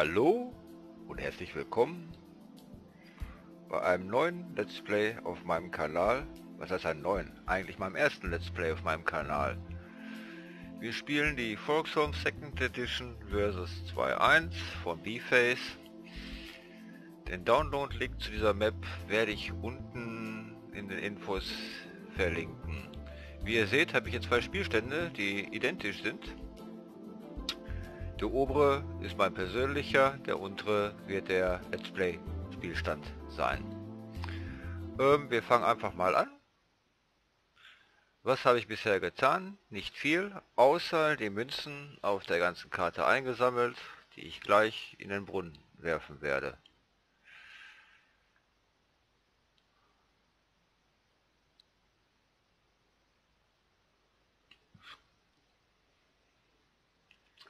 Hallo und herzlich willkommen bei einem neuen Let's Play auf meinem Kanal. Was heißt ein neuen? Eigentlich meinem ersten Let's Play auf meinem Kanal. Wir spielen die Volkshome Second Edition versus 2.1 von B-Face. Den Download-Link zu dieser Map werde ich unten in den Infos verlinken. Wie ihr seht, habe ich hier zwei Spielstände, die identisch sind. Der obere ist mein persönlicher, der untere wird der Let's Play Spielstand sein. Ähm, wir fangen einfach mal an. Was habe ich bisher getan? Nicht viel, außer die Münzen auf der ganzen Karte eingesammelt, die ich gleich in den Brunnen werfen werde.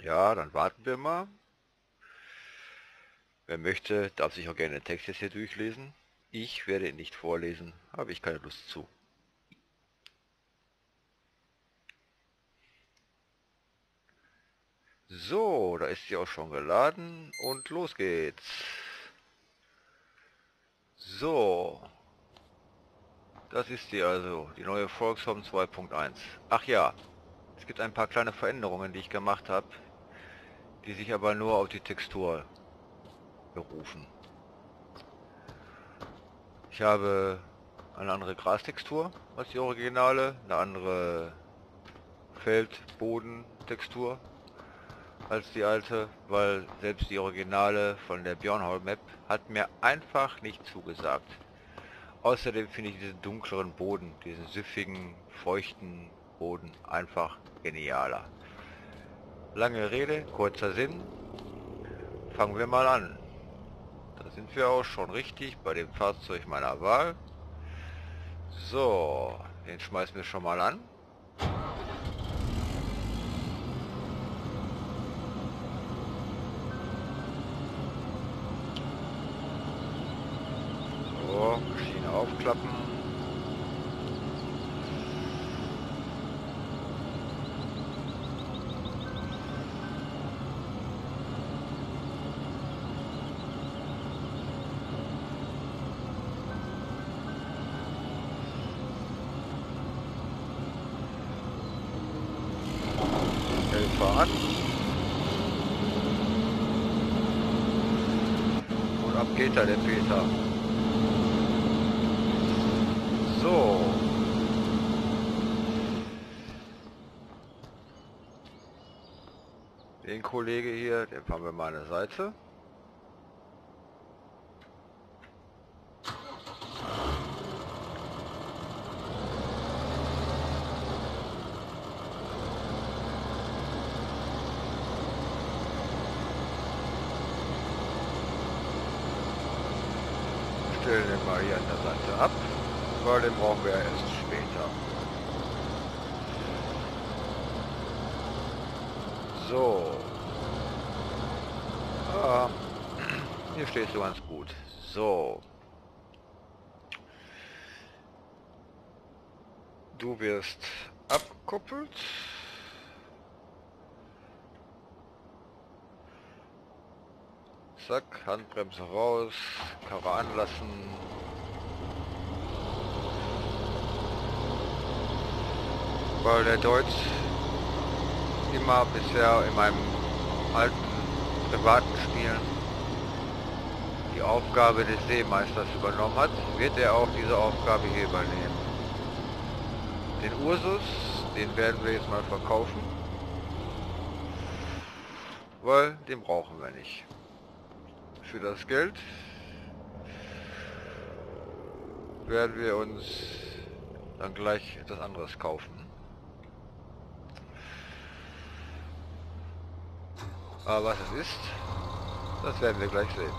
Ja, dann warten wir mal. Wer möchte, darf sich auch gerne den Text jetzt hier durchlesen. Ich werde ihn nicht vorlesen, habe ich keine Lust zu. So, da ist sie auch schon geladen und los geht's. So. Das ist sie also, die neue Volkshome 2.1. Ach ja, gibt ein paar kleine Veränderungen, die ich gemacht habe die sich aber nur auf die Textur berufen. Ich habe eine andere Grastextur als die Originale, eine andere Feldbodentextur als die alte, weil selbst die Originale von der Björnhall Map hat mir einfach nicht zugesagt. Außerdem finde ich diesen dunkleren Boden, diesen süffigen, feuchten Boden einfach genialer. Lange Rede, kurzer Sinn. Fangen wir mal an. Da sind wir auch schon richtig bei dem Fahrzeug meiner Wahl. So, den schmeißen wir schon mal an. So, Maschine aufklappen. fahren. Und ab geht er, der Peter. So. Den Kollege hier, den fahren wir mal an der Seite. stellen den mal hier an der Seite ab, weil den brauchen wir erst später. So. Ah, hier stehst du ganz gut. So. Du wirst abgekoppelt. Zack, Handbremse raus, Karre anlassen. Weil der Deutsch immer bisher in meinem alten privaten Spielen die Aufgabe des Seemeisters übernommen hat, wird er auch diese Aufgabe hier übernehmen. Den Ursus, den werden wir jetzt mal verkaufen, weil den brauchen wir nicht für das Geld werden wir uns dann gleich etwas anderes kaufen. Aber was es ist, das werden wir gleich sehen.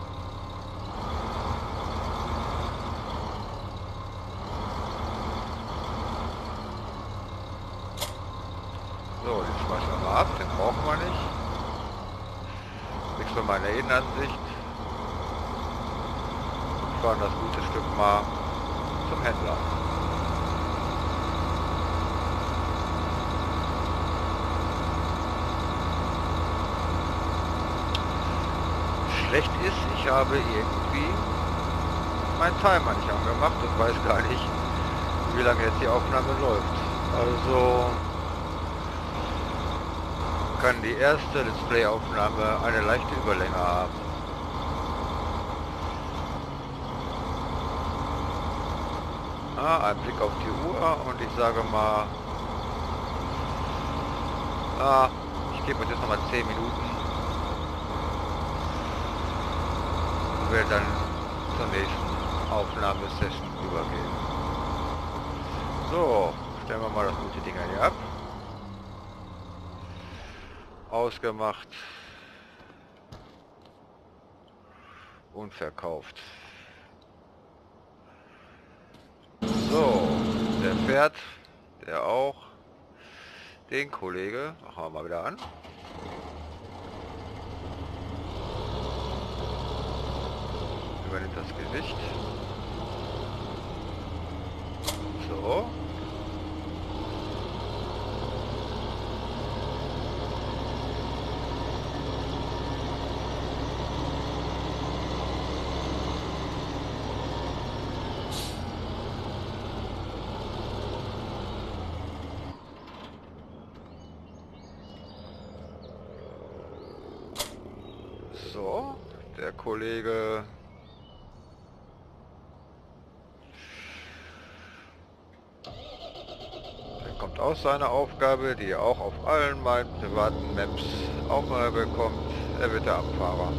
So, den schmeißen wir mal ab, den brauchen wir nicht. Nichts für meine Innenansicht fahren das gute Stück mal zum Händler. Schlecht ist, ich habe irgendwie meinen Timer nicht angemacht und weiß gar nicht, wie lange jetzt die Aufnahme läuft. Also kann die erste Let's Play Aufnahme eine leichte Überlänge haben. Ah, ein Blick auf die Uhr und ich sage mal, ah, ich gebe jetzt noch mal 10 Minuten und werde dann zur nächsten Aufnahmesession übergehen. So, stellen wir mal das gute Ding hier ab. Ausgemacht. Und verkauft. So, der fährt, der auch. Den Kollege, machen wir mal wieder an. Übernimmt das Gewicht. So. So, der Kollege aus seiner Aufgabe, die er auch auf allen meinen privaten Maps auch mal bekommt. Er wird der Abfahrer.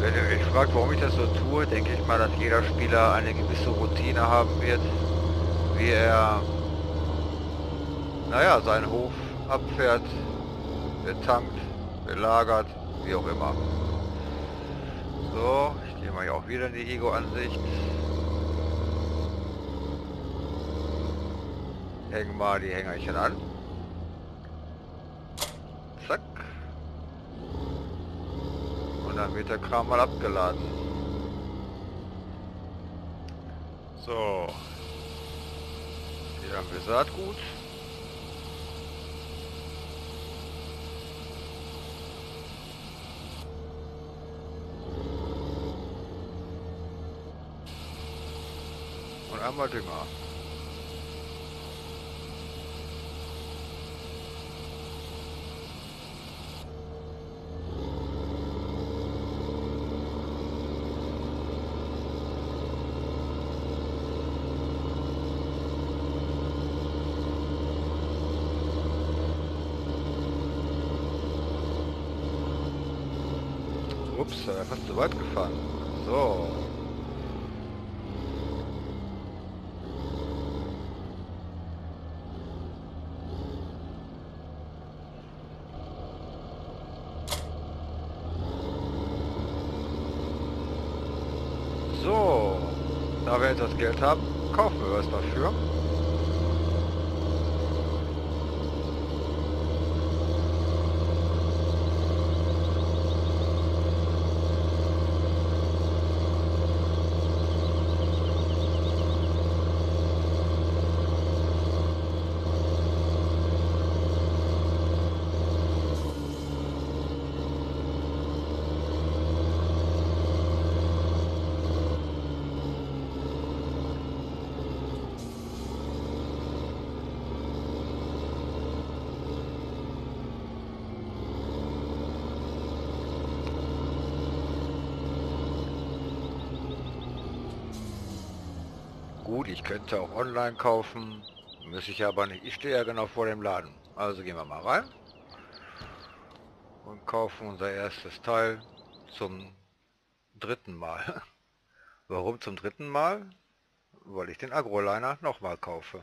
Wenn ihr euch fragt, warum ich das so tue, denke ich mal, dass jeder Spieler eine gewisse Routine haben wird, wie er, naja, seinen Hof abfährt, betankt, belagert, wie auch immer. So, ich gehe mal hier auch wieder in die Ego-Ansicht. Hängen mal die Hängerchen an. Zack. Und dann wird der Kram mal abgeladen. So. Hier haben wir Saatgut. Einmal Dünger. Ups, fast zu weit gefahren. So. So. Da wir jetzt das Geld haben, kaufen wir was dafür. Gut, ich könnte auch online kaufen, muss ich aber nicht. Ich stehe ja genau vor dem Laden. Also gehen wir mal rein und kaufen unser erstes Teil zum dritten Mal. Warum zum dritten Mal? Weil ich den Agroliner nochmal kaufe.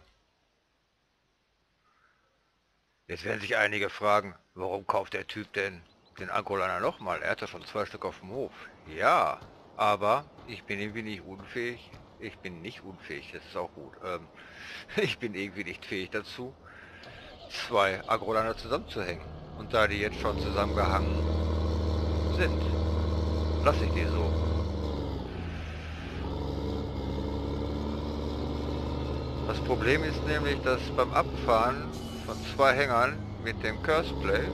Jetzt werden sich einige fragen, warum kauft der Typ denn den Agroliner nochmal? Er hat ja schon zwei Stück auf dem Hof. Ja, aber ich bin irgendwie nicht unfähig, ich bin nicht unfähig, das ist auch gut. Ähm, ich bin irgendwie nicht fähig dazu, zwei Agroliner zusammenzuhängen. Und da die jetzt schon zusammengehangen sind, lasse ich die so. Das Problem ist nämlich, dass beim Abfahren von zwei Hängern mit dem Curseplay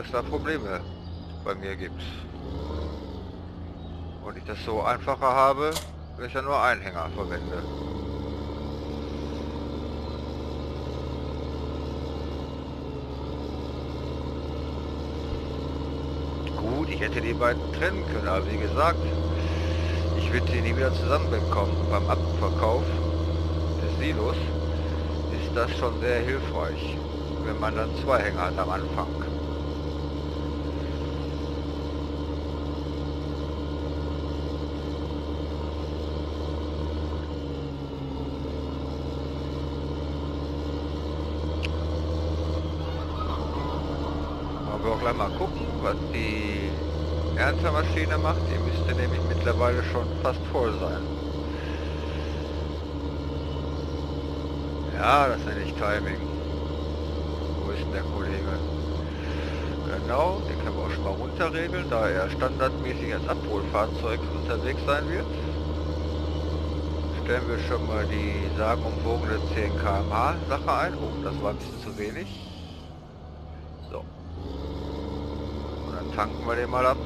es da Probleme bei mir gibt. Und ich das so einfacher habe, wenn ich ja nur einen Hänger verwende. Gut, ich hätte die beiden trennen können, aber wie gesagt, ich würde sie nie wieder zusammenbekommen. Beim Abverkauf des Silos ist das schon sehr hilfreich, wenn man dann zwei Hänger hat am Anfang. wir auch gleich mal gucken, was die Erntemaschine macht. Die müsste nämlich mittlerweile schon fast voll sein. Ja, das nenne ich Timing. Wo ist denn der Kollege? Genau, den können wir auch schon mal runterregeln, da er standardmäßig als Abholfahrzeug unterwegs sein wird. Stellen wir schon mal die sagenumwogene 10 km/h Sache ein. Oh, das war ein bisschen zu wenig. So, tanken wir den mal ab.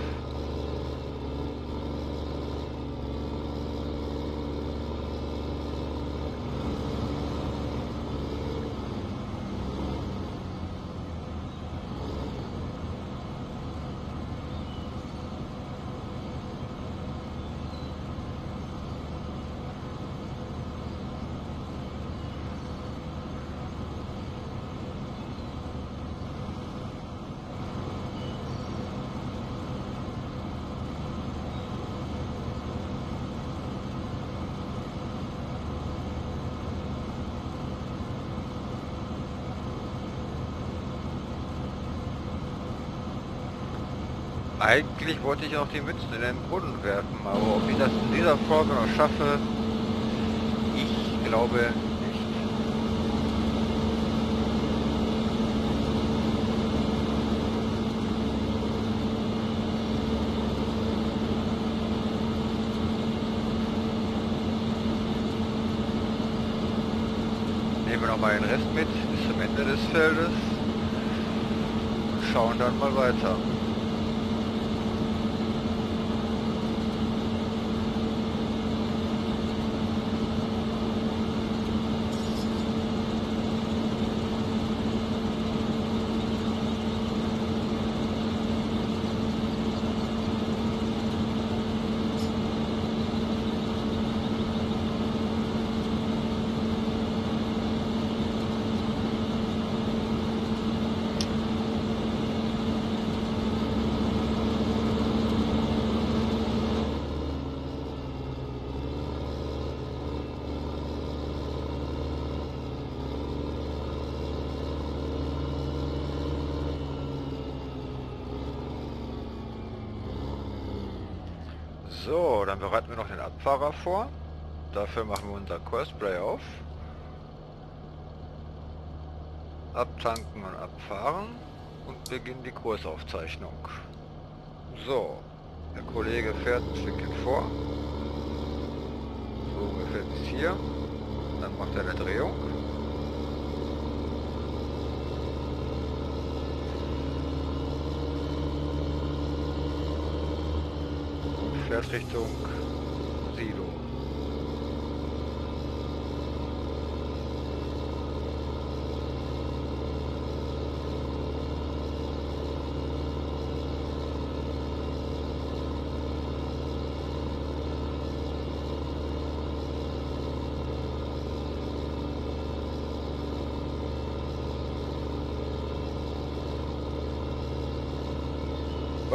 Eigentlich wollte ich auch die Mützen in den Brunnen werfen, aber ob ich das in dieser Folge noch schaffe, ich glaube nicht. Nehmen wir noch mal den Rest mit bis zum Ende des Feldes und schauen dann mal weiter. So, dann bereiten wir noch den Abfahrer vor. Dafür machen wir unser Core-Spray auf. Abtanken und abfahren und beginnen die Kursaufzeichnung. So, der Kollege fährt ein Stückchen vor. So ungefähr bis hier. Dann macht er eine Drehung. Fährt Richtung Silo.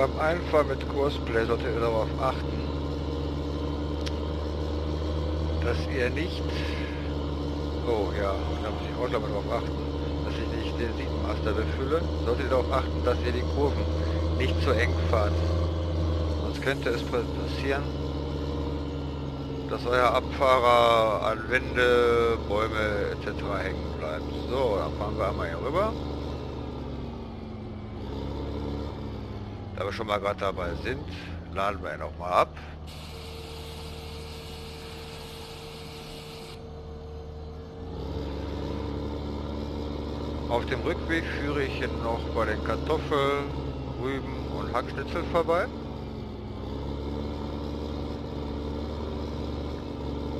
Beim Einfahren mit Kursplay solltet ihr darauf achten, dass ihr nicht, oh ja, da muss ich auch darauf achten, dass ich nicht den Siebenmaster befülle, solltet ihr darauf achten, dass ihr die Kurven nicht zu eng fahrt. Sonst könnte es passieren, dass euer Abfahrer an Wände, Bäume etc. hängen bleibt. So, dann fahren wir einmal hier rüber. Da wir schon mal gerade dabei sind, laden wir ihn auch mal ab. Auf dem Rückweg führe ich ihn noch bei den Kartoffeln, Rüben und Hackschnitzel vorbei.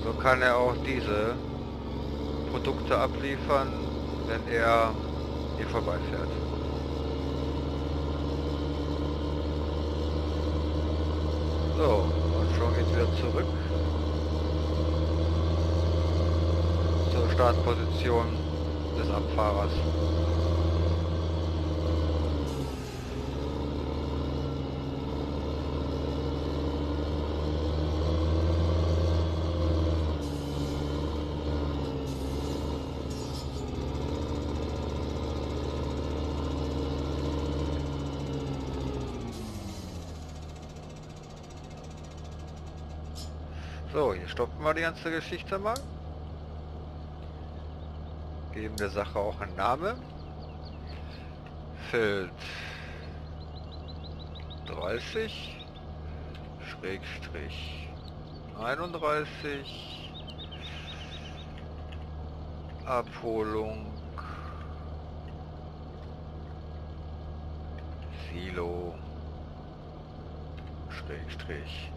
So kann er auch diese Produkte abliefern, wenn er hier vorbeifährt. So, und schon geht's wieder zurück zur Startposition des Abfahrers. So, hier stoppen wir die ganze Geschichte mal. Geben der Sache auch einen Namen. Feld 30 Schrägstrich 31 Abholung Silo Schrägstrich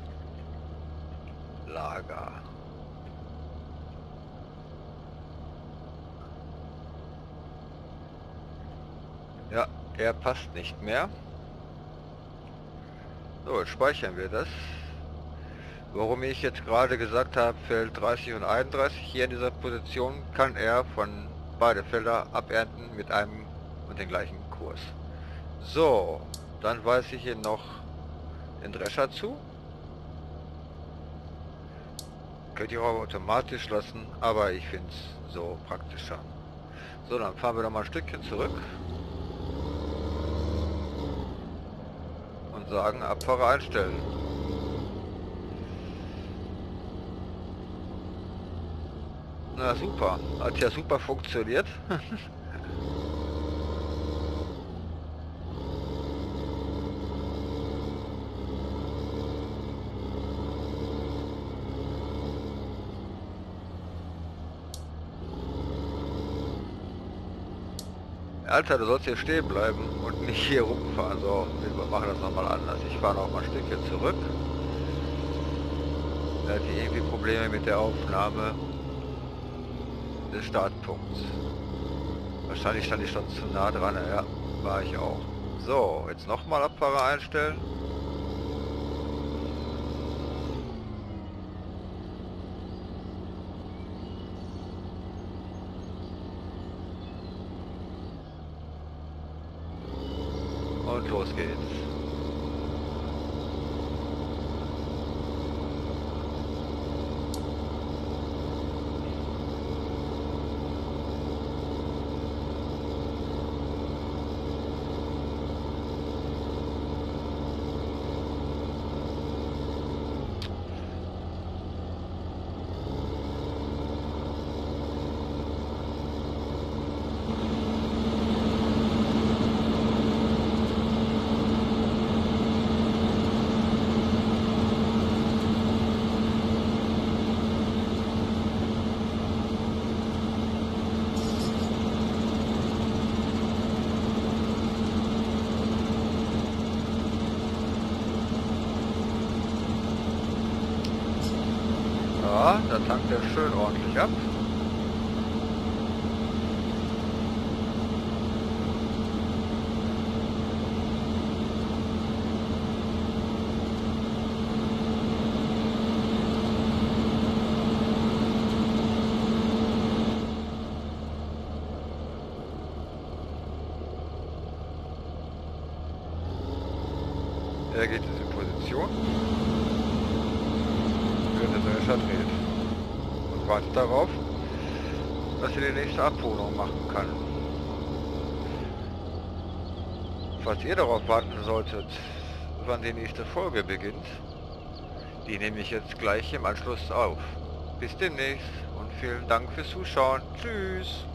Lager. Ja, er passt nicht mehr. So, speichern wir das. Warum ich jetzt gerade gesagt habe, Feld 30 und 31 hier in dieser Position, kann er von beide Felder abernten mit einem und den gleichen Kurs. So, dann weise ich hier noch den Drescher zu. Könnt ihr auch automatisch lassen, aber ich finde es so praktischer. So, dann fahren wir noch mal ein Stückchen zurück. Und sagen, Abfahrer einstellen. Na super, hat ja super funktioniert. Alter, du sollst hier stehen bleiben und nicht hier rumfahren. So, wir machen das nochmal anders. Ich fahre noch mal ein Stückchen zurück. Er hat hier irgendwie Probleme mit der Aufnahme des Startpunkts. Wahrscheinlich stand ich schon zu nah dran. Ja, war ich auch. So, jetzt nochmal Abfahrer einstellen. Und los geht's. Ja, da tankt er schön ordentlich ab. Er geht jetzt in Position. Wird der Drescher dreht. Wartet darauf, dass er die nächste Abholung machen kann. Falls ihr darauf warten solltet, wann die nächste Folge beginnt, die nehme ich jetzt gleich im Anschluss auf. Bis demnächst und vielen Dank fürs Zuschauen. Tschüss!